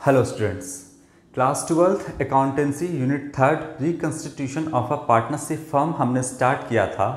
Hello students class twelfth accountancy unit third reconstitution of a partnership firm हमने start किया था।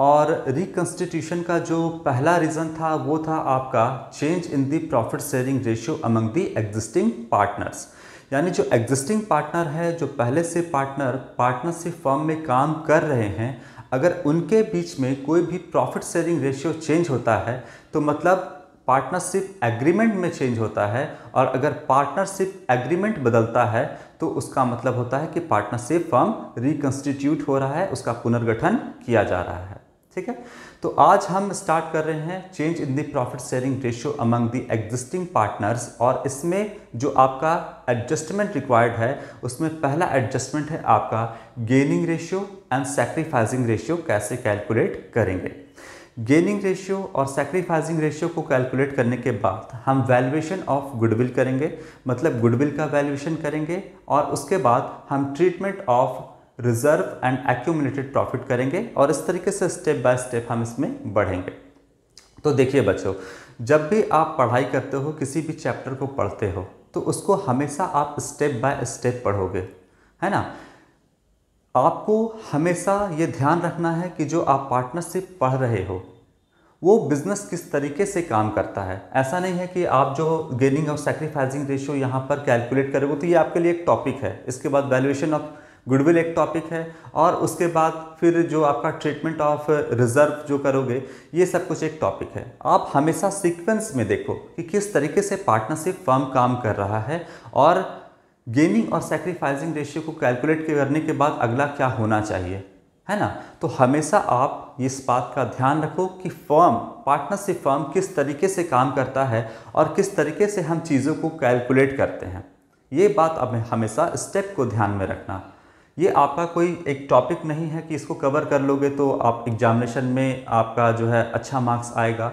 और reconstitution का जो पहला रीज़न था, वो था आपका change in the profit sharing ratio among the existing partners यानी जो एग्जिस्टिंग पार्टनर है, जो पहले से पार्टनर पार्टनरशिप फर्म में काम कर रहे हैं, अगर उनके बीच में कोई भी प्रॉफिट शेयरिंग रेशियो चेंज होता है तो मतलब पार्टनरशिप एग्रीमेंट में चेंज होता है और अगर पार्टनरशिप एग्रीमेंट बदलता है तो उसका मतलब होता है कि पार्टनरशिप फर्म रिकन्स्टिट्यूट हो रहा है, उसका पुनर्गठन किया जा रहा है। ठीक है? तो आज हम स्टार्ट कर रहे हैं change in the profit sharing ratio among the existing partners और इसमें जो आपका एडजस्टमेंट रिक्वायर्ड है, उसमें पहला एडजस्टमेंट है आपका gaining ratio and sacrificing ratio कैसे कैलकुलेट करेंगे। गेनिंग रेशियो और सेक्रीफाइसिंग रेशियो को कैलकुलेट करने के बाद हम वैल्यूएशन ऑफ़ गुडविल करेंगे मतलब गुडविल का वैल्यूएशन करेंगे और उसके बाद हम treatment of reserve and accumulated profit करेंगे और इस तरीके से स्टेप बाय स्टेप हम इसमें बढ़ेंगे। तो देखिए बच्चों, जब भी आप पढ़ाई करते हो, किसी भी चैप्टर को पढ़ते हो तो उसको हमेशा आप स्टेप बाय स्टेप पढ़ोगे, है ना? आपको हमेशा ये ध्यान रखना है कि जो आप पार्टनरशिप पढ़ रहे हो, वो बिज़नेस किस तरीके से काम करता है। ऐसा नहीं है कि आप जो गेनिंग और सेक्रीफाइसिंग रेशियो यहाँ पर कैलकुलेट करोगे तो ये आपके लिए एक टॉपिक है। इसके बाद वैल्यूएशन ऑफ़ गुडविल एक टॉपिक है और उसके बाद फिर जो आपका ट्रीटमेंट ऑफ़ रिज़र्व जो करोगे, ये सब कुछ एक टॉपिक है। आप हमेशा सीक्वेंस में देखो कि किस तरीके से पार्टनरशिप फर्म काम कर रहा है और गेनिंग और सेक्रीफाइसिंग रेशियो को कैलकुलेट करने के बाद अगला क्या होना चाहिए? है ना? तो हमेशा आप इस बात का ध्यान रखो कि फर्म पार्टनरशिप फर्म किस तरीके से काम करता है और किस तरीके से हम चीज़ों को कैलकुलेट करते हैं। ये बात अब हमेशा स्टेप को ध्यान में रखना। ये आपका कोई एक टॉपिक नहीं है कि इसको कवर कर लोगे तो आप एग्जामिनेशन में आपका जो है अच्छा मार्क्स आएगा।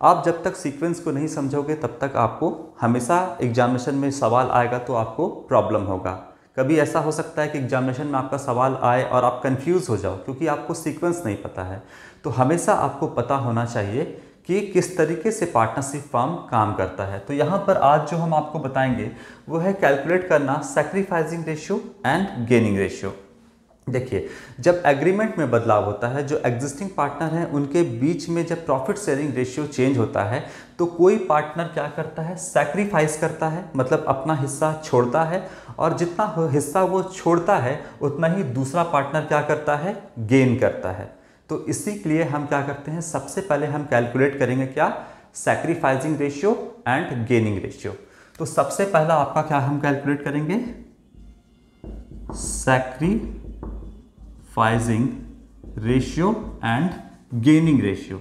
आप जब तक सीक्वेंस को नहीं समझोगे, तब तक आपको हमेशा एग्जामिनेशन में सवाल आएगा तो आपको प्रॉब्लम होगा। कभी ऐसा हो सकता है कि एग्जामिनेशन में आपका सवाल आए और आप कंफ्यूज हो जाओ, क्योंकि आपको सीक्वेंस नहीं पता है। तो हमेशा आपको पता होना चाहिए कि किस तरीके से पार्टनरशिप फॉर्म काम करता है। तो यहाँ पर आज जो हम आपको बताएँगे, वो है कैलकुलेट करना sacrificing ratio and gaining ratio देखिए, जब एग्रीमेंट में बदलाव होता है, जो एग्जिस्टिंग पार्टनर हैं, उनके बीच में जब प्रॉफिट शेयरिंग रेशियो चेंज होता है तो कोई पार्टनर क्या करता है? सैक्रिफाइस करता है मतलब अपना हिस्सा छोड़ता है, और जितना हिस्सा वो छोड़ता है, उतना ही दूसरा पार्टनर क्या करता है? गेन करता है। तो इसी के लिए हम क्या करते हैं? सबसे पहले हम कैलकुलेट करेंगे क्या? Sacrificing ratio and gaining ratio तो सबसे पहला आपका क्या हम कैलकुलेट करेंगे? Sacrificing ratio and gaining ratio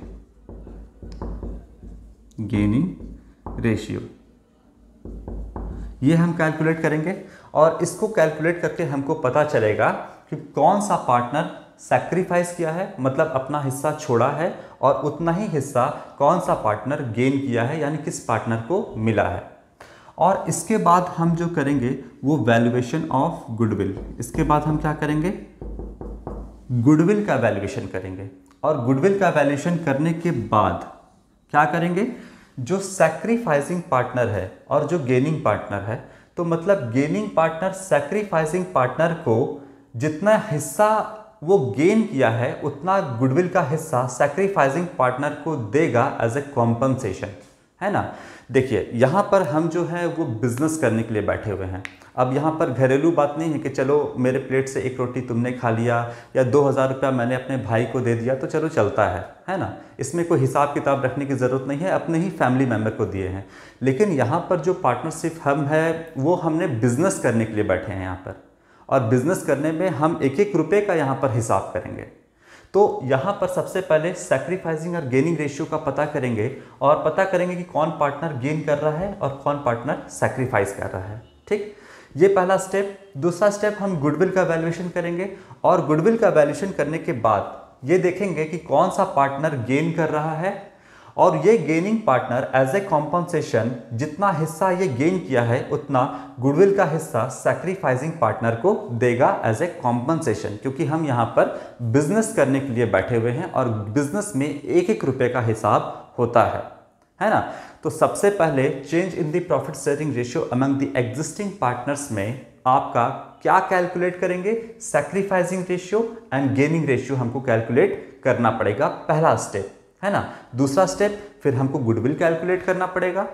gaining ratio ये हम कैलकुलेट करेंगे और इसको कैलकुलेट करके हमको पता चलेगा कि कौन सा पार्टनर सेक्रीफाइस किया है मतलब अपना हिस्सा छोड़ा है और उतना ही हिस्सा कौन सा पार्टनर गेन किया है, यानी किस पार्टनर को मिला है। और इसके बाद हम जो करेंगे, वो वैल्यूएशन ऑफ़ गुडविल इसके बाद हम क्या करेंगे? गुडविल का वैल्यूएशन करेंगे। और गुडविल का वैल्यूएशन करने के बाद क्या करेंगे? जो सेक्रीफाइसिंग पार्टनर है और जो गेनिंग पार्टनर है तो मतलब गेनिंग पार्टनर सेक्रीफाइसिंग पार्टनर को जितना हिस्सा वो गेन किया है, उतना गुडविल का हिस्सा सेक्रीफाइसिंग पार्टनर को देगा एज ए कॉम्पनसेशन है ना? देखिए, यहाँ पर हम जो है वो बिज़नेस करने के लिए बैठे हुए हैं। अब यहाँ पर घरेलू बात नहीं है कि चलो, मेरे प्लेट से एक रोटी तुमने खा लिया या दो हज़ार रुपया मैंने अपने भाई को दे दिया तो चलो चलता है है ना? इसमें कोई हिसाब किताब रखने की ज़रूरत नहीं है, अपने ही फैमिली मेंबर को दिए हैं। लेकिन यहाँ पर जो पार्टनरशिप हम है, वो हमने बिज़नेस करने के लिए बैठे हैं यहाँ पर। और बिज़नेस करने में हम एक एक रुपये का यहाँ पर हिसाब करेंगे। तो यहाँ पर सबसे पहले सेक्रीफाइसिंग और गेनिंग रेशियो का पता करेंगे और पता करेंगे कि कौन पार्टनर गेन कर रहा है और कौन पार्टनर सेक्रीफाइस कर रहा है। ठीक? ये पहला स्टेप दूसरा स्टेप हम गुडविल का वैल्यूएशन करेंगे और गुडविल का वैल्यूएशन करने के बाद ये देखेंगे कि कौन सा पार्टनर गेन कर रहा है और ये gaining partner as a compensation जितना हिस्सा ये गेन किया है, उतना गुडविल का हिस्सा सेक्रीफाइसिंग पार्टनर को देगा एज ए कॉम्पनसेशन क्योंकि हम यहाँ पर बिज़नेस करने के लिए बैठे हुए हैं और बिज़नेस में एक एक रुपए का हिसाब होता है। है ना? तो सबसे पहले change in the profit sharing ratio among the existing partners में आपका क्या कैलकुलेट करेंगे? Sacrificing ratio and gaining ratio हमको कैलकुलेट करना पड़ेगा पहला स्टेप है ना? दूसरा स्टेप फिर हमको गुडविल कैलकुलेट करना पड़ेगा।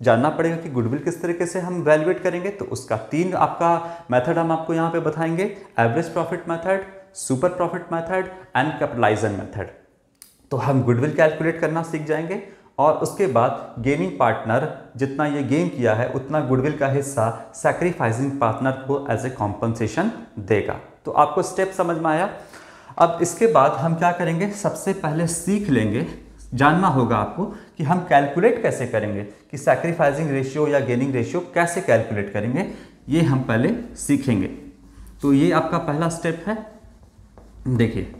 जानना पड़ेगा कि गुडविल किस तरीके से हम वैल्यूएट करेंगे तो उसका तीन आपका मेथड हम आपको यहाँ पे बताएँगे। Average profit method super profit method and capitalisation method तो हम गुडविल कैलकुलेट करना सीख जाएँगे और उसके बाद गेमिंग पार्टनर जितना ये गेम किया है, उतना गुडविल का हिस्सा सैक्रिफाइसिंग पार्टनर को एज ए कॉम्पनसेशन देगा। तो आपको स्टेप समझ में आया? अब इसके बाद हम क्या करेंगे? सबसे पहले सीख लेंगे। जानना होगा आपको कि हम कैलकुलेट कैसे करेंगे, कि सैक्रिफाइसिंग रेशियो या गेनिंग रेशियो कैसे कैलकुलेट करेंगे, ये हम पहले सीखेंगे। तो ये आपका पहला स्टेप है। देखिए,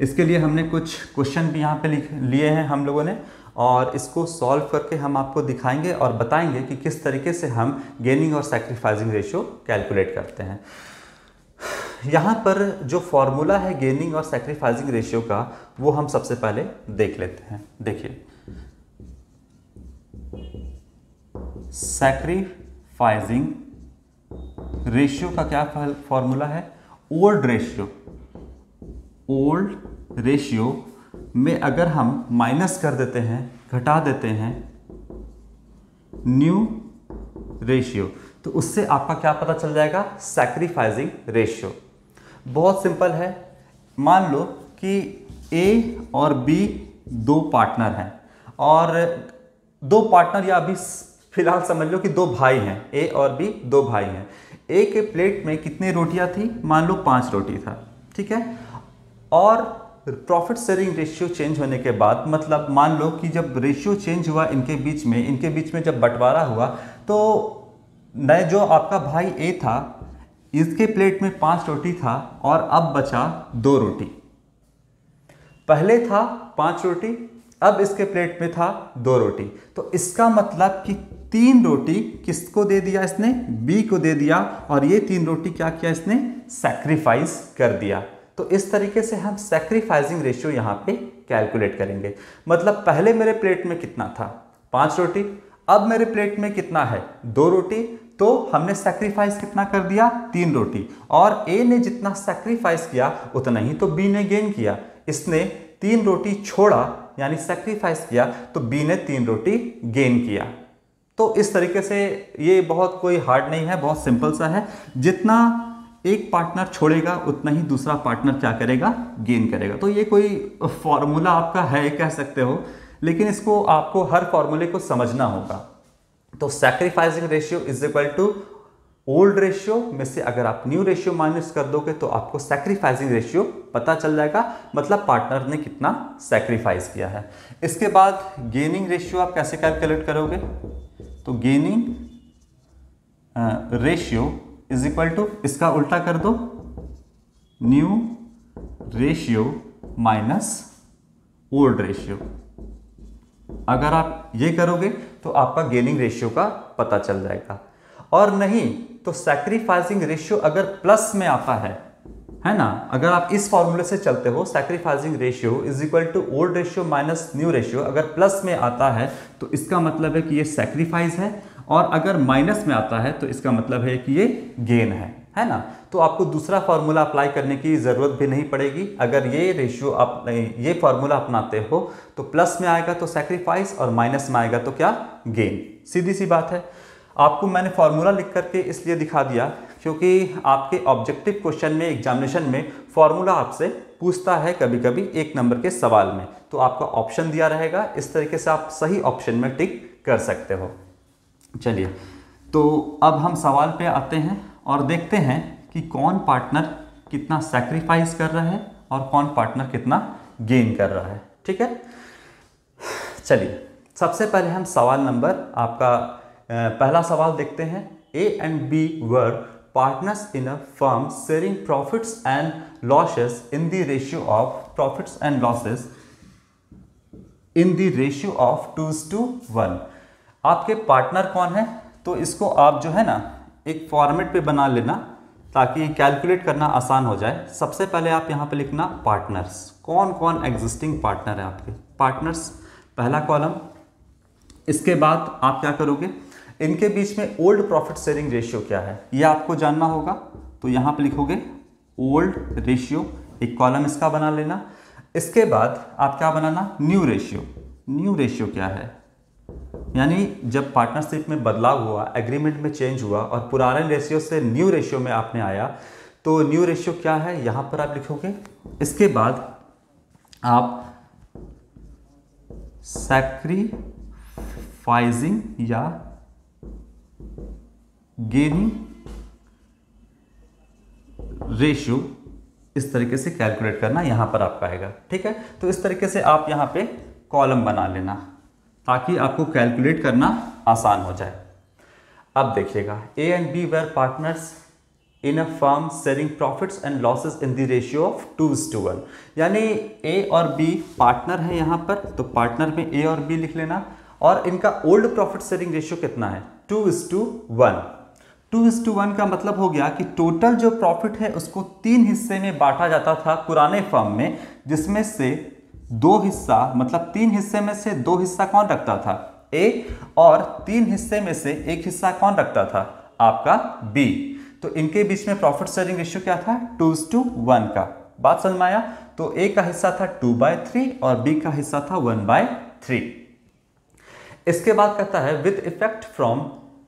इसके लिए हमने कुछ क्वेश्चन भी यहाँ पे लिए हैं हम लोगों ने, और इसको सॉल्व करके हम आपको दिखाएँगे और बताएँगे कि किस तरीके से हम गेनिंग और सैक्रिफाइसिंग रेशियो कैलकुलेट करते हैं। यहाँ पर जो फॉर्मूला है गेनिंग और सेक्रीफाइजिंग रेशियो का, वो हम सबसे पहले देख लेते हैं। देखिए। सैक्रीफाइजिंग रेशियो का क्या फॉर्मूला है? ओल्ड रेशियो ओल्ड रेशियो में अगर हम माइनस कर देते हैं, घटा देते हैं न्यू रेशियो तो उससे आपका क्या पता चल जाएगा? सैक्रीफाइजिंग रेशियो बहुत सिंपल है। मान लो कि ए और बी दो पार्टनर हैं और दो पार्टनर या अभी फ़िलहाल समझ लो कि दो भाई हैं। ए और बी दो भाई हैं। ए के प्लेट में कितनी रोटियाँ थी? मान लो पाँच रोटी था, ठीक है? और प्रॉफिट शेयरिंग रेशियो चेंज होने के बाद मतलब मान लो कि जब रेशियो चेंज हुआ इनके बीच में, इनके बीच में जब बंटवारा हुआ तो नए जो आपका भाई ए था इसके प्लेट में पाँच रोटी था और अब बचा दो रोटी। पहले था पाँच रोटी, अब इसके प्लेट में था दो रोटी। तो इसका मतलब कि तीन रोटी किसको दे दिया इसने? बी को दे दिया और ये तीन रोटी क्या किया इसने? सैक्रिफाइस कर दिया। तो इस तरीके से हम सैक्रिफाइसिंग रेशियो यहाँ पे कैलकुलेट करेंगे। मतलब पहले मेरे प्लेट में कितना था? पाँच रोटी, अब मेरे प्लेट में कितना है? दो रोटी तो हमने सेक्रीफाइस कितना कर दिया? तीन रोटी। और ए ने जितना सेक्रीफाइस किया, उतना ही तो बी ने गेन किया। इसने तीन रोटी छोड़ा, यानी सेक्रीफाइस किया तो बी ने तीन रोटी गेन किया। तो इस तरीके से ये बहुत कोई हार्ड नहीं है, बहुत सिंपल सा है। जितना एक पार्टनर छोड़ेगा, उतना ही दूसरा पार्टनर क्या करेगा? गेन करेगा। तो ये कोई फॉर्मूला आपका है, कह सकते हो। लेकिन इसको आपको हर फॉर्मूले को समझना होगा। तो sacrificing ratio is equal to old ratio में से अगर आप न्यू रेशियो माइनस कर दोगे तो आपको सैक्रिफाइसिंग रेशियो पता चल जाएगा। मतलब पार्टनर ने कितना सैक्रिफाइस किया है। इसके बाद गेनिंग रेशियो आप कैसे कैलकुलेट करोगे? तो gaining ratio is equal to इसका उल्टा कर दो। New ratio minus old ratio अगर आप ये करोगे तो आपका गेनिंग रेशियो का पता चल जाएगा। और नहीं तो सैक्रीफाइसिंग रेशियो अगर प्लस में आता है है ना? अगर आप इस फॉर्मूले से चलते हो sacrificing ratio is equal to old ratio minus new ratio अगर प्लस में आता है तो इसका मतलब है कि ये सैक्रीफाइस है, और अगर माइनस में आता है तो इसका मतलब है कि ये गेन है। है ना? तो आपको दूसरा फार्मूला अप्लाई करने की ज़रूरत भी नहीं पड़ेगी। अगर ये रेशियो आप, ये फार्मूला अपनाते हो तो प्लस में आएगा तो सेक्रीफाइस और माइनस में आएगा तो क्या? गेन सीधी सी बात है। आपको मैंने फार्मूला लिख करके इसलिए दिखा दिया क्योंकि आपके ऑब्जेक्टिव क्वेश्चन में एग्जामिनेशन में फार्मूला आपसे पूछता है कभी कभी एक नंबर के सवाल में। तो आपका ऑप्शन दिया रहेगा। इस तरीके से आप सही ऑप्शन में टिक कर सकते हो। चलिए। तो अब हम सवाल पे आते हैं। और देखते हैं कि कौन पार्टनर कितना सेक्रीफाइस कर रहा है और कौन पार्टनर कितना गेन कर रहा है। ठीक है? चलिए, सबसे पहले हम सवाल नंबर, आपका पहला सवाल देखते हैं। A and B were partners in a firm sharing profits and losses in the ratio of profits and losses in the ratio of two to one आपके पार्टनर कौन है? तो इसको आप जो है ना एक फॉर्मेट पे बना लेना ताकि कैलकुलेट करना आसान हो जाए। सबसे पहले आप यहाँ पे लिखना पार्टनर्स कौन कौन एग्जिस्टिंग पार्टनर है आपके? पार्टनर्स पहला कॉलम इसके बाद आप क्या करोगे? इनके बीच में ओल्ड प्रॉफिट शेयरिंग रेशियो क्या है? ये आपको जानना होगा। तो यहाँ पर लिखोगे ओल्ड रेशियो एक कॉलम इसका बना लेना। इसके बाद आप क्या बनाना? न्यू रेशियो न्यू रेशियो क्या है? यानी जब पार्टनरशिप में बदलाव हुआ एग्रीमेंट में चेंज हुआ और पुराने रेशियो से न्यू रेशियो में आपने आया तो न्यू रेशियो क्या है? यहाँ पर आप लिखोगे। इसके बाद आप सैक्रीफाइजिंग या गेनिंग रेशियो इस तरीके से कैलकुलेट करना यहाँ पर आपका आएगा। ठीक है? तो इस तरीके से आप यहाँ पे कॉलम बना लेना। ताकि आपको कैलकुलेट करना आसान हो जाए। अब देखिएगा A and B were partners in a firm selling profits and losses in the ratio of two to one यानी ए और बी पार्टनर है यहाँ पर तो पार्टनर में ए और बी लिख लेना। और इनका ओल्ड प्रॉफिट सेलिंग रेशियो कितना है? Two is to one two is to one का मतलब हो गया कि टोटल जो प्रॉफिट है, उसको तीन हिस्से में बांटा जाता था पुराने फर्म में, जिसमें से दो हिस्सा मतलब तीन हिस्से में से दो हिस्सा कौन रखता था? ए और तीन हिस्से में से एक हिस्सा कौन रखता था? आपका बी तो इनके बीच में प्रॉफिट शेयरिंग रेशियो क्या था? टू टू वन का। बात समझ में आया? तो ए का हिस्सा था टू बाय थ्री और बी का हिस्सा था वन बाय थ्री इसके बाद कहता है with effect from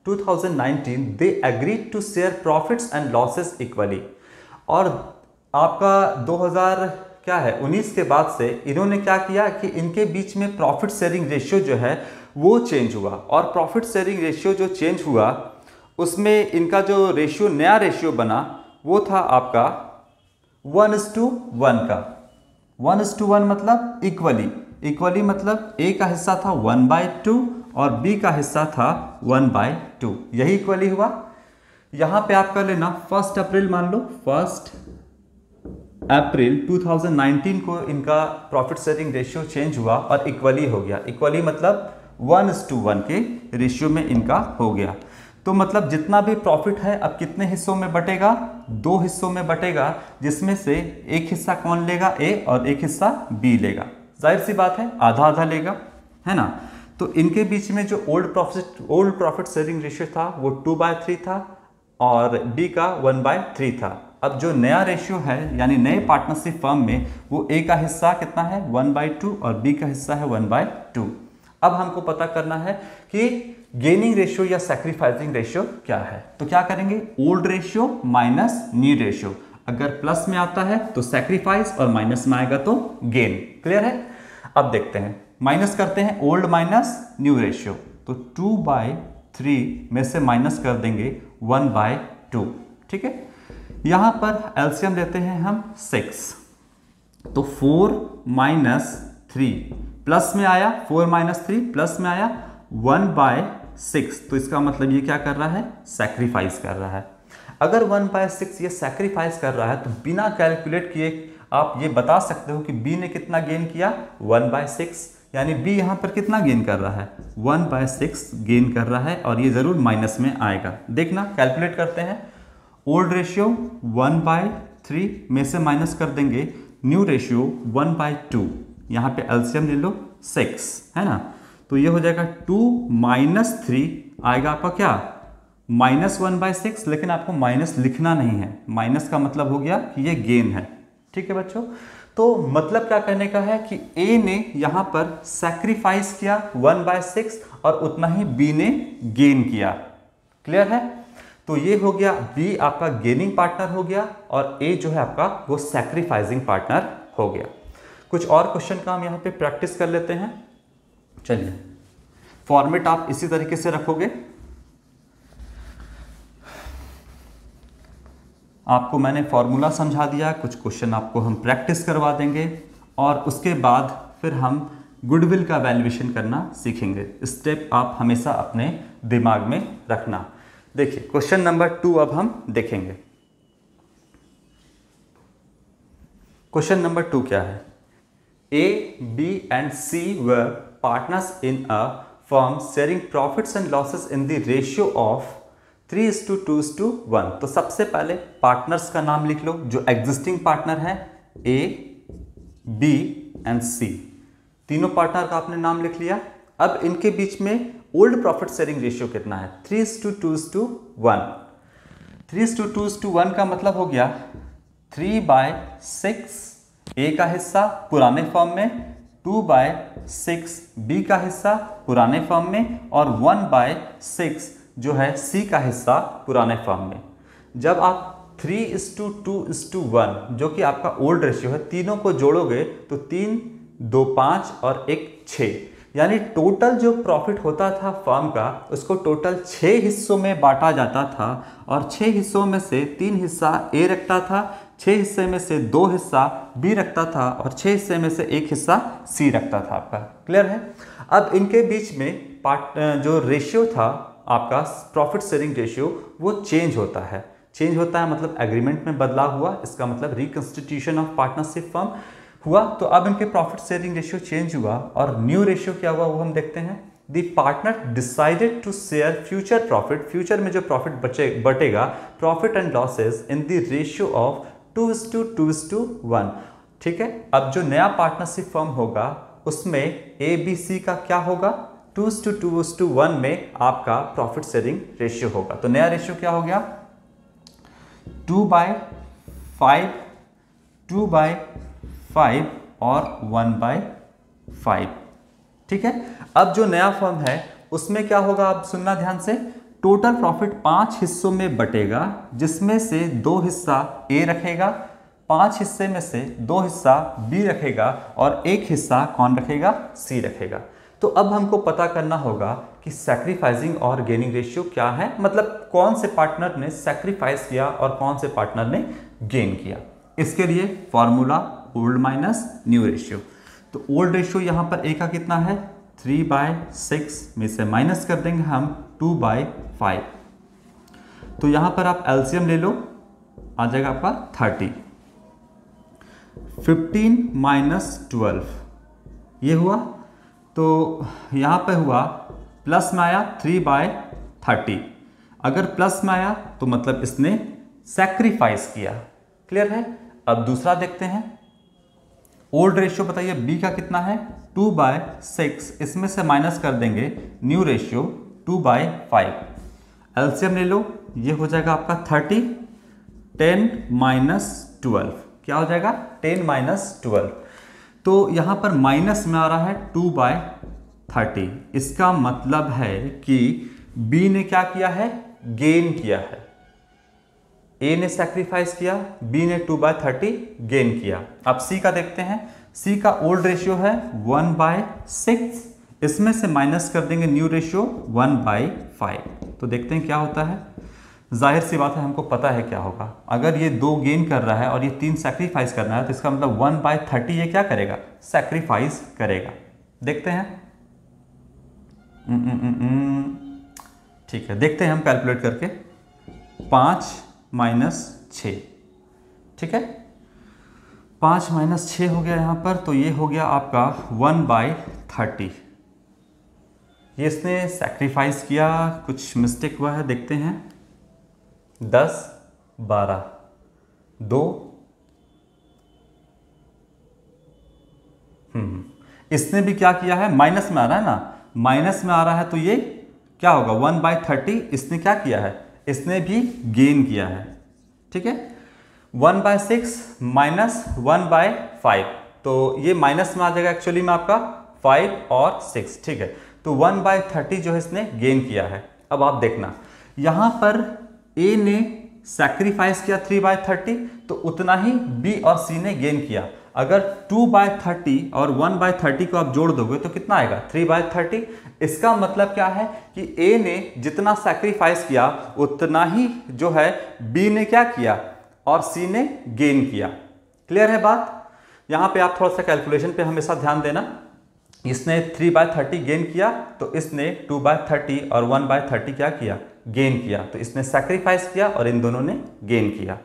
2019 they agree to share profits and losses equally और आपका 2000 क्या है? 19 के बाद से इन्होंने क्या किया कि इनके बीच में प्रॉफिट शेयरिंग रेशियो जो है, वो चेंज हुआ। और प्रॉफिट शेयरिंग रेशियो जो चेंज हुआ, उसमें इनका जो रेशियो नया रेशियो बना, वो था आपका वन इस टू वन का। वन इस टू वन मतलब इक्वली इक्वली मतलब ए का हिस्सा था वन बाय टू और बी का हिस्सा था वन बाय टू यही इक्वली हुआ। यहाँ पे आप कर लेना। फ़र्स्ट अप्रैल मान लो। फ़र्स्ट अप्रैल 2019 को इनका प्रॉफिट शेयरिंग रेशियो चेंज हुआ और इक्वली हो गया। इक्वली मतलब वन टू वन के रेशियो में इनका हो गया। तो मतलब जितना भी प्रॉफिट है, अब कितने हिस्सों में बटेगा? दो हिस्सों में बटेगा, जिसमें से एक हिस्सा कौन लेगा? ए और एक हिस्सा बी लेगा। ज़ाहिर सी बात है आधा आधा लेगा, है ना? तो इनके बीच में जो old profit old profit sharing ratio था, वो टू बाय थ्री था और बी का वन बाय थ्री था। अब जो नया रेशियो है, यानी नए पार्टनरशिप फर्म में, वो ए का हिस्सा कितना है? वन बाय टू और बी का हिस्सा है वन बाय टू अब हमको पता करना है कि गेनिंग रेशियो या सेक्रीफाइसिंग रेशियो क्या है। तो क्या करेंगे? Old ratio minus new ratio अगर प्लस में आता है तो सेक्रीफाइस और माइनस में आएगा तो गेन क्लियर है? अब देखते हैं। माइनस करते हैं ओल्ड माइनस न्यू रेशियो तो टू बाय थ्री में से माइनस कर देंगे वन बाय टू ठीक है? यहाँ पर एल्सियम लेते हैं हम सिक्स। तो फोर माइनस थ्री प्लस में आया, फोर माइनस थ्री प्लस में आया, वन बाय सिक्स। तो इसका मतलब ये क्या कर रहा है? सेक्रीफाइस कर रहा है। अगर वन बाय सिक्स ये सेक्रीफाइस कर रहा है तो बिना कैलकुलेट किए आप ये बता सकते हो कि बी ने कितना गेन किया? One by six. यानी बी यहाँ पर कितना गेन कर रहा है? वन बाय सिक्स गेन कर रहा है और ये ज़रूर माइनस में आएगा। देखना कैलकुलेट करते हैं। Old ratio one by three में से माइनस कर देंगे। New ratio one by two यहाँ पे एल्सियम ले लो सिक्स है ना? तो ये हो जाएगा टू माइनस थ्री आएगा आपका क्या? माइनस वन बाय सिक्स लेकिन आपको माइनस लिखना नहीं है। माइनस का मतलब हो गया कि ये गेन है। ठीक है बच्चों? तो मतलब क्या कहने का है कि ए ने यहाँ पर सैक्रिफाइस किया वन बाय सिक्स और उतना ही बी ने गेन किया। क्लियर है? तो ये हो गया बी आपका गेनिंग पार्टनर हो गया और ए जो है आपका वो सैक्रिफाइसिंग पार्टनर हो गया। कुछ और क्वेश्चन का हम यहाँ पे प्रैक्टिस कर लेते हैं। चलिए फॉर्मेट आप इसी तरीके से रखोगे। आपको मैंने फॉर्मूला समझा दिया, कुछ क्वेश्चन आपको हम प्रैक्टिस करवा देंगे और उसके बाद फिर हम गुडविल का वैल्यूएशन करना सीखेंगे। स्टेप आप हमेशा अपने दिमाग में रखना। देखिए क्वेश्चन नंबर टू अब हम देखेंगे। क्वेश्चन नंबर टू क्या है? A B and C were partners in a firm sharing profits and losses in the ratio of three is to two is to one तो सबसे पहले पार्टनर्स का नाम लिख लो, जो एग्जिस्टिंग पार्टनर है ए बी एंड सी तीनों पार्टनर का आपने नाम लिख लिया? अब इनके बीच में ओल्ड प्रॉफिट शेयरिंग रेशियो कितना है? Three is to two to one three is to two to one का मतलब हो गया थ्री बाय सिक्स ए का हिस्सा पुराने फॉर्म में टू बाय सिक्स बी का हिस्सा पुराने फॉर्म में और वन बाय सिक्स जो है सी का हिस्सा पुराने फॉर्म में। जब आप three is to two is to one जो कि आपका ओल्ड रेशियो है, तीनों को जोड़ोगे तो तीन, दो, पाँच और एक, छः। यानी टोटल जो प्रॉफिट होता था फर्म का, उसको टोटल छः हिस्सों में बांटा जाता था और छः हिस्सों में से तीन हिस्सा ए रखता था छः हिस्से में से दो हिस्सा बी रखता था और छः हिस्से में से एक हिस्सा सी रखता था आपका। क्लियर है? अब इनके बीच में पार्ट जो रेशियो था, आपका प्रॉफिट शेयरिंग रेशियो वो चेंज होता है। चेंज होता है मतलब एग्रीमेंट में बदलाव हुआ, इसका मतलब रिकन्स्टिट्यूशन ऑफ़ पार्टनरशिप फर्म हुआ तो अब इनके प्रॉफिट शेयरिंग रेशियो चेंज हुआ और न्यू रेशियो क्या हुआ वो हम देखते हैं। The partner decided to share future profit future में जो प्रॉफिट बचे, बटेगा profit and losses in the ratio of two is to two is to one ठीक है? अब जो नया पार्टनरशिप फर्म होगा, उसमें ए बी सी का क्या होगा? Two to two to one में आपका प्रॉफिट शेयरिंग रेशियो होगा। तो नया रेशियो क्या हो गया? Two by five two by five और वन बाय फाइव ठीक है? अब जो नया फर्म है, उसमें क्या होगा आप सुनना ध्यान से? टोटल प्रॉफिट पाँच हिस्सों में बटेगा, जिसमें से दो हिस्सा ए रखेगा, पाँच हिस्से में से दो हिस्सा बी रखेगा और एक हिस्सा कौन रखेगा? सी रखेगा। तो अब हमको पता करना होगा कि सेक्रीफाइसिंग और गेनिंग रेशियो क्या है मतलब कौन से पार्टनर ने सेक्रीफाइस किया और कौन से पार्टनर ने गेन किया। इसके लिए formula old minus new ratio. तो ओल्ड रेशियो यहाँ पर ए का कितना है? थ्री बाय सिक्स में से माइनस कर देंगे हम टू बाय फाइव। तो यहाँ पर आप एल्सियम ले लो, आ जाएगा आपका थर्टी। फिफ्टीन माइनस ट्वेल्व, ये हुआ? तो यहाँ पे हुआ, प्लस में आया थ्री बाय थर्टी। अगर प्लस में आया तो मतलब इसने सेक्रीफाइस किया। क्लियर है? अब दूसरा देखते हैं। ओल्ड रेशियो बताइए बी का कितना है? टू बाय सिक्स इसमें से माइनस कर देंगे new ratio two by five L C M ले लो, ये हो जाएगा आपका थर्टी टेन माइनस ट्वेल्व क्या हो जाएगा? टेन माइनस ट्वेल्व तो यहाँ पर माइनस में आ रहा है टू बाय थर्टी इसका मतलब है कि बी ने क्या किया है? गेन किया है। ए ने सेक्रीफाइस किया बी ने टू बाय थर्टी गेन किया। अब सी का देखते हैं। सी का ओल्ड रेशियो है वन बाय सिक्स इसमें से माइनस कर देंगे new ratio one by five तो देखते हैं क्या होता है। ज़ाहिर सी बात है, हमको पता है क्या होगा। अगर ये दो गेन कर रहा है और ये तीन सेक्रीफाइस करना है तो इसका मतलब वन बाय थर्टी ये क्या करेगा? सेक्रीफाइस करेगा। देखते हैं। ठीक है, देखते हैं हम कैलकुलेट करके। पाँच माइनस छ। ठीक है? पाँच माइनस छ हो गया यहाँ पर तो ये हो गया आपका वन बाई थर्टी। ये इसने सेक्रीफाइस किया, कुछ मिस्टेक हुआ है, देखते हैं। दस, बारह। दो। हम्म। इसने भी क्या किया है? माइनस में आ रहा है ना? माइनस में आ रहा है तो ये क्या होगा? वन बाय थर्टी, इसने क्या किया है? इसने भी गेन किया है, ठीक है? One by six minus one by five तो ये माइनस में आ जाएगा एक्चुअली में आपका फाइव और सिक्स ठीक है? तो वन बाय थर्टी जो है इसने गेन किया है। अब आप देखना, यहाँ पर ए ने सैक्रिफाइस किया थ्री बाय थर्टी तो उतना ही बी और सी ने गेन किया। अगर टू बाय थर्टी और वन बाय थर्टी को आप जोड़ दोगे तो कितना आएगा? थ्री बाय थर्टी इसका मतलब क्या है कि ए ने जितना सैक्रिफाइस किया, उतना ही जो है बी ने क्या किया और सी ने गेन किया। क्लियर है बात? यहाँ पे आप थोड़ा सा कैलकुलेशन पे हमेशा ध्यान देना। इसने थ्री बाय थर्टी गेन किया तो इसने टू बाय थर्टी और वन बाय थर्टी क्या किया? गेन किया। तो इसने सेक्रीफाइस किया और इन दोनों ने गेन किया।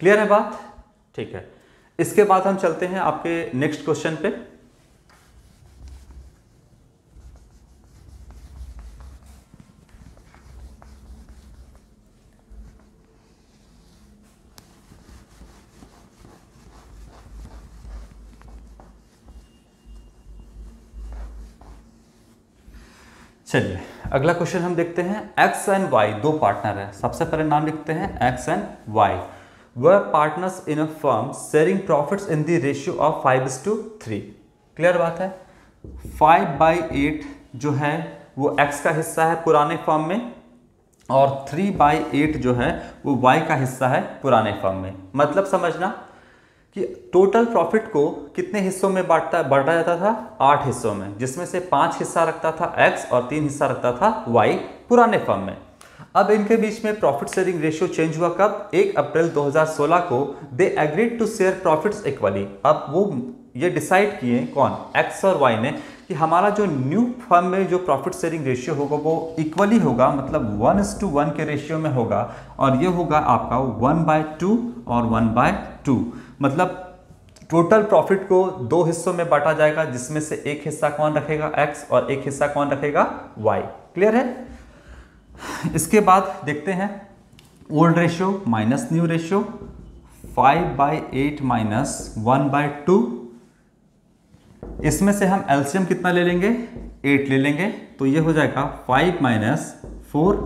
क्लियर है बात? ठीक है। इसके बाद हम चलते हैं आपके नेक्स्ट क्वेश्चन पे। चलिए, अगला क्वेश्चन हम देखते हैं। एक्स एंड वाई दो पार्टनर है। सबसे पहले नाम लिखते हैं एक्स एंड वाई वह partners in a firm sharing profits in the ratio of five is to three clear बात है? फाइव बाई एट जो है, वो एक्स का हिस्सा है पुराने फॉर्म में, और थ्री बाई एट जो है, वो वाई का हिस्सा है पुराने फॉर्म में। मतलब समझना कि टोटल प्रॉफिट को कितने हिस्सों में बांटता, बांटा जाता था? आठ हिस्सों में, जिसमें से पाँच हिस्सा रखता था एक्स और तीन हिस्सा रखता था वाई पुराने फॉर्म में। अब इनके बीच में प्रॉफिट शेयरिंग रेशियो चेंज हुआ कब? 1 अप्रैल 2016 को they agreed to share profits equally अब वो, ये डिसाइड किए कौन? एक्स और वाई ने कि हमारा जो न्यू फर्म में जो प्रॉफिट शेयरिंग रेशियो होगा, वो इक्वली होगा मतलब वन इज़ टू वन के रेशियो में होगा, और ये होगा आपका वन बाय टू और वन बाय टू मतलब टोटल प्रॉफिट को दो हिस्सों में बांटा जाएगा, जिसमें से एक हिस्सा कौन रखेगा एक्स और एक हिस्सा कौन रखेगा वाई क्लियर है? इसके बाद देखते हैं old ratio minus new ratio five by eight minus one by two इसमें से हम एल्सियम कितना ले लेंगे? एट ले लेंगे। तो ये हो जाएगा फाइव माइनस फोर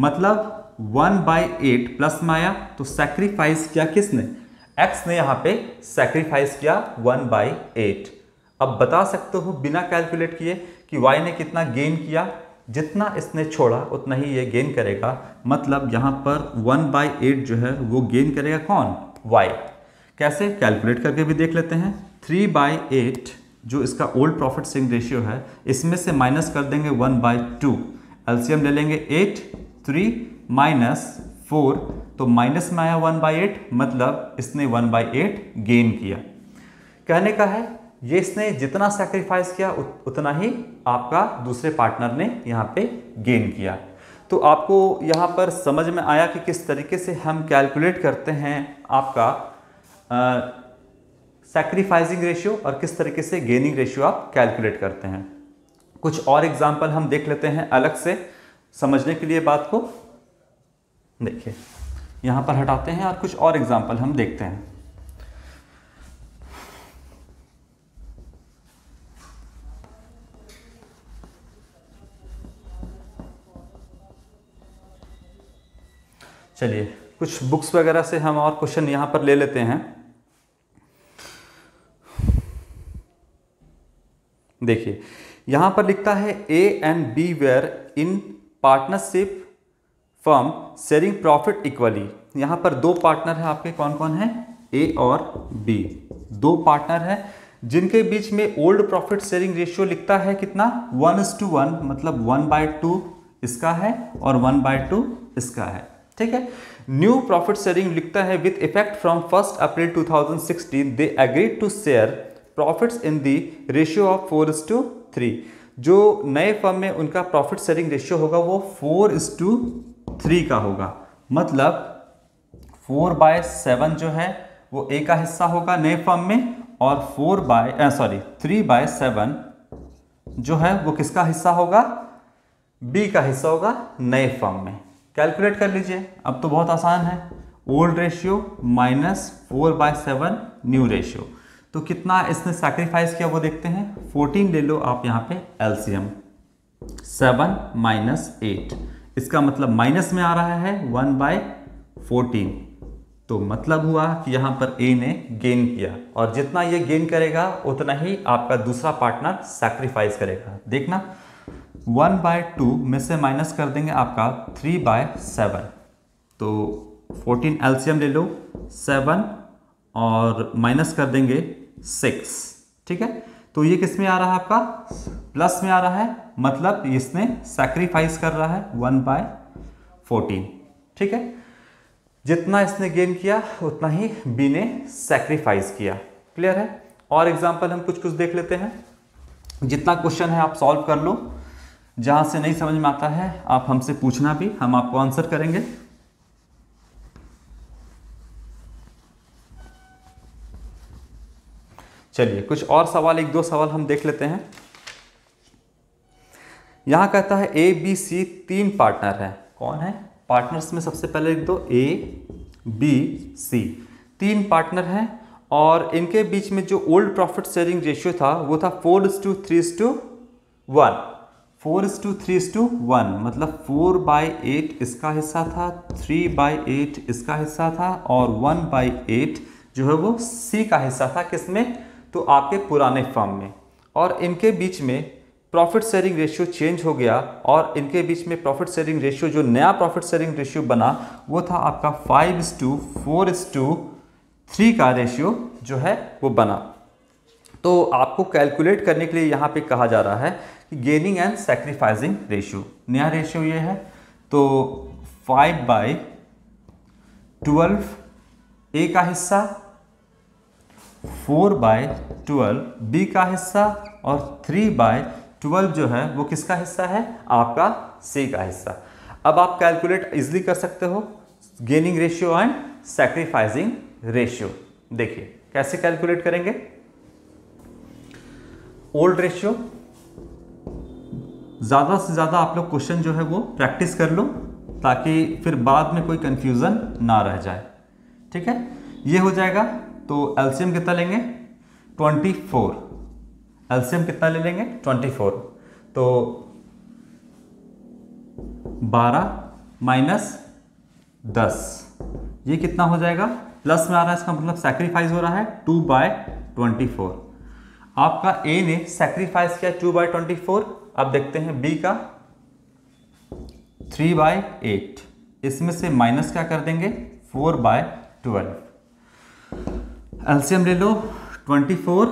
मतलब वन बाई एट प्लस में आया तो सेक्रीफाइस किया किसने? एक्स ने यहाँ पे सेक्रीफाइस किया वन बाई एट अब बता सकते हो बिना कैलकुलेट किए कि वाई ने कितना गेन किया? जितना इसने छोड़ा, उतना ही ये गेन करेगा। मतलब यहाँ पर वन बाई एट जो है, वो गेन करेगा कौन? वाई कैसे? कैलकुलेट करके भी देख लेते हैं। थ्री बाई एट जो इसका ओल्ड प्रॉफिट सिंग रेशियो है, इसमें से माइनस कर देंगे वन बाई टू एल्सियम ले लेंगे एट थ्री माइनस फोर तो माइनस में आया वन बाई एट मतलब इसने वन बाई एट गेन किया। कहने का है, ये इसने जितना सेक्रीफाइस किया उतना ही आपका दूसरे पार्टनर ने यहाँ पे गेन किया। तो आपको यहाँ पर समझ में आया कि किस तरीके से हम कैलकुलेट करते हैं आपका सेक्रीफाइसिंग रेशियो और किस तरीके से गेनिंग रेशियो आप कैलकुलेट करते हैं। कुछ और एग्ज़ाम्पल हम देख लेते हैं अलग से, समझने के लिए बात को। देखिए, यहाँ पर हटाते हैं और कुछ और एग्ज़ाम्पल हम देखते हैं। चलिए, कुछ बुक्स वगैरह से हम और क्वेश्चन यहाँ पर ले लेते हैं। देखिए, यहाँ पर लिखता है A and B were in partnership firm sharing profit equally यहाँ पर दो पार्टनर है आपके कौन कौन है? ए और बी दो पार्टनर है जिनके बीच में ओल्ड प्रॉफिट शेयरिंग रेशियो लिखता है कितना? वन इज़ टू वन मतलब वन बाय टू इसका है और वन बाय टू इसका है। ठीक है? न्यू प्रॉफिट शेयरिंग लिखता है with effect from first April 2016 they agreed to share profits in the ratio of four is to three जो नए फर्म में उनका प्रॉफिट शेयरिंग रेशियो होगा वो फोर इज़ टू थ्री का होगा। मतलब फोर बाय सेवन जो है, वो ए का हिस्सा होगा नए फॉर्म में और four by sorry three by seven जो है, वो किसका हिस्सा होगा? बी का हिस्सा होगा नए फॉर्म में। कैलकुलेट कर लीजिए। अब तो बहुत आसान है। Old ratio minus four by seven new ratio तो कितना इसने सैक्रिफाइस किया वो देखते हैं। 14 ले लो आप यहाँ पे एलसीएम सेवन माइनस एट इसका मतलब माइनस में आ रहा है 1 बाय फोर्टीन। तो मतलब हुआ कि यहाँ पर ए ने गेन किया। और जितना ये गेन करेगा, उतना ही आपका दूसरा पार्टनर सैक्रिफाइस करेगा। देखना, वन बाय टू में से माइनस कर देंगे आपका थ्री बाय सेवन। तो फोर्टीन एल्सियम ले लो, सेवन, और माइनस कर देंगे सिक्स। ठीक है? तो ये किसमें आ रहा है आपका? प्लस में आ रहा है मतलब इसने सेक्रीफाइस कर रहा है वन बाय फोर्टीन ठीक है? जितना इसने गेन किया, उतना ही बी ने सैक्रिफाइस किया। क्लियर है? और एग्ज़ाम्पल हम कुछ कुछ देख लेते हैं। जितना क्वेश्चन है, आप सॉल्व कर लो। जहाँ से नहीं समझ में आता है, आप हमसे पूछना भी, हम आपको आंसर करेंगे। चलिए, कुछ और सवाल, एक दो सवाल हम देख लेते हैं। यहाँ कहता है ए बी सी तीन पार्टनर हैं। कौन है? पार्टनर्स में सबसे पहले लिख दो ए बी सी तीन पार्टनर हैं और इनके बीच में जो ओल्ड प्रॉफिट शेयरिंग रेशियो था, वो था four is to three is to one four is to three is to one मतलब फोर बाई एट इसका हिस्सा था थ्री बाई एट इसका हिस्सा था और वन बाई एट जो है वो सी का हिस्सा था किसमें? तो आपके पुराने फॉर्म में। और इनके बीच में प्रॉफिट शेयरिंग रेशियो चेंज हो गया और इनके बीच में प्रॉफिट शेयरिंग रेशियो जो नया प्रॉफिट शेयरिंग रेशियो बना, वो था आपका five is to four is to three का रेशियो जो है, वो बना। तो आपको कैलकुलेट करने के लिए यहाँ पे कहा जा रहा है कि गेनिंग एंड सेक्रीफाइसिंग रेशियो नया रेशियो ये है तो फाइव बाई ट्वेल्व ए का हिस्सा फोर बाय ट्वेल्व बी का हिस्सा और थ्री बाय ट्वेल्व जो है, वो किसका हिस्सा है? आपका सी का हिस्सा। अब आप कैलकुलेट इजली कर सकते हो gaining ratio and sacrificing ratio देखिए, कैसे कैलकुलेट करेंगे? ओल्ड रेशियो ज़्यादा से ज़्यादा आप लोग क्वेश्चन जो है वो प्रैक्टिस कर लो, ताकि फिर बाद में कोई कंफ्यूजन ना रह जाए। ठीक है? ये हो जाएगा तो एल्सियम कितना लेंगे? 24 एल्सियम कितना ले लेंगे? 24 तो 12 माइनस 10 ये कितना हो जाएगा? प्लस में आ रहा है, इसका मतलब सेक्रीफाइस हो रहा है 2 बाय ट्वेंटी फोर। आपका ए ने सेक्रीफाइस किया 2 बाय ट्वेंटी फोर। अब देखते हैं बी का। 3 बाय एट। इसमें से माइनस क्या कर देंगे? 4 by twelve. L C M ले लो, twenty four.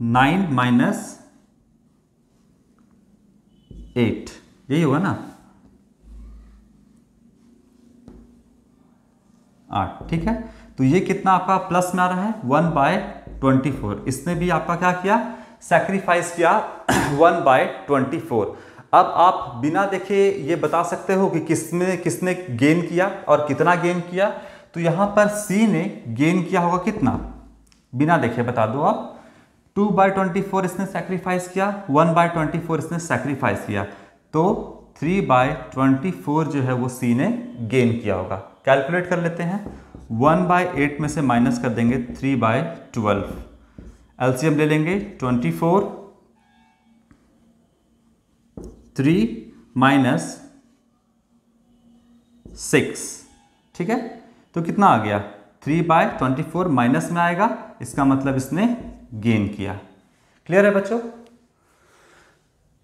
Nine minus eight. यही होगा ना? आठ, ठीक है? तो ये कितना आपका प्लस में आ रहा है? वन बाय ट्वेंटी फोर इसने भी आपका क्या किया? सेक्रीफाइस किया। वन बाय ट्वेंटी फोर अब आप बिना देखे ये बता सकते हो कि किसने किसने गेन किया और कितना गेन किया? तो यहाँ पर सी ने गेन किया होगा कितना? बिना देखे बता दो आप। टू बाई ट्वेंटी फोर इसने सेक्रीफाइस किया वन बाय ट्वेंटी फोर इसने सेक्रीफाइस किया। तो थ्री बाय ट्वेंटी फोर जो है वो सी ने गेन किया होगा। कैलकुलेट कर लेते हैं। वन बाय एट में से माइनस कर देंगे थ्री बाय ट्वेल्व एलसीएम ले लेंगे twenty four three minus six ठीक है? तो कितना आ गया? Three by twenty four minus में आएगा। इसका मतलब इसने गेन किया। क्लियर है बच्चों?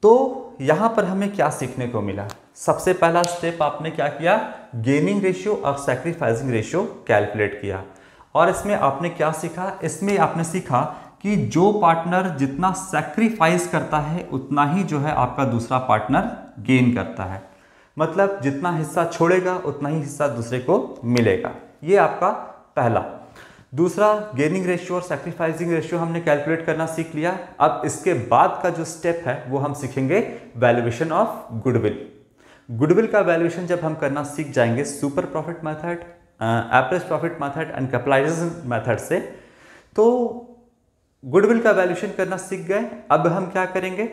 तो यहाँ पर हमें क्या सीखने को मिला? सबसे पहला स्टेप आपने क्या किया? गेनिंग रेशियो और सेक्रीफाइसिंग रेशियो कैलकुलेट किया। और इसमें आपने क्या सीखा? इसमें आपने सीखा कि जो पार्टनर जितना सेक्रीफाइस करता है, उतना ही जो है आपका दूसरा पार्टनर गेन करता है। मतलब जितना हिस्सा छोड़ेगा, उतना ही हिस्सा दूसरे को मिलेगा। ये आपका पहला दूसरा गेनिंग रेशियो और सेक्रीफाइसिंग रेशियो हमने कैलकुलेट करना सीख लिया। अब इसके बाद का जो स्टेप है, वो हम सीखेंगे वैल्यूएशन ऑफ़ गुडविल गुडविल का वैल्यूएशन जब हम करना सीख जाएँगे super profit method average profit method and capitalization method से तो गुडविल का वैल्यूएशन करना सीख गए। अब हम क्या करेंगे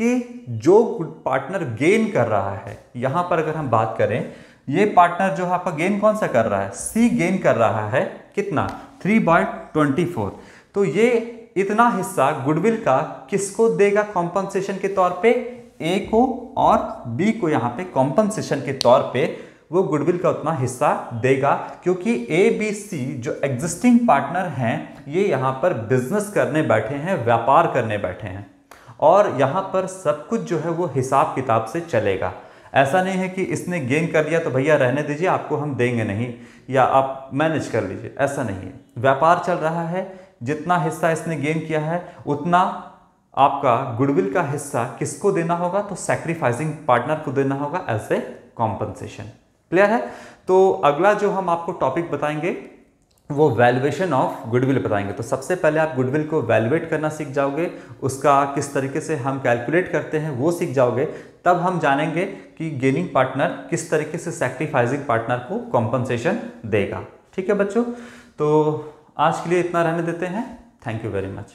कि जो पार्टनर गेन कर रहा है, यहाँ पर अगर हम बात करें, ये पार्टनर जो है, आपका गेन कौन सा कर रहा है? सी गेन कर रहा है। कितना? थ्री बाय ट्वेंटी फोर तो ये इतना हिस्सा गुडविल का किसको देगा कॉम्पनसेशन के तौर पे? ए को और बी को यहाँ पे कॉम्पनसेशन के तौर पे वो गुडविल का उतना हिस्सा देगा, क्योंकि ए बी सी जो एग्जिस्टिंग पार्टनर हैं, ये यहाँ पर बिज़नेस करने बैठे हैं, व्यापार करने बैठे हैं। और यहाँ पर सब कुछ जो है वो हिसाब किताब से चलेगा। ऐसा नहीं है कि इसने गेन कर लिया तो भैया रहने दीजिए, आपको हम देंगे नहीं, या आप मैनेज कर लीजिए, ऐसा नहीं है। व्यापार चल रहा है, जितना हिस्सा इसने गेन किया है, उतना आपका गुडविल का हिस्सा किसको देना होगा? तो सेक्रीफाइसिंग पार्टनर को देना होगा एज ए कॉम्पनसेशन क्लियर है? तो अगला जो हम आपको टॉपिक बताएँगे, वो वैल्यूएशन ऑफ़ गुडविल बताएँगे। तो सबसे पहले आप गुडविल को वैल्यूएट करना सीख जाओगे, उसका किस तरीके से हम कैलकुलेट करते हैं, वो सीख जाओगे। तब हम जानेंगे कि गेनिंग पार्टनर किस तरीके से सेक्रीफाइजिंग पार्टनर को कॉम्पनसेशन देगा। ठीक है बच्चों? तो आज के लिए इतना रहने देते हैं। Thank you very much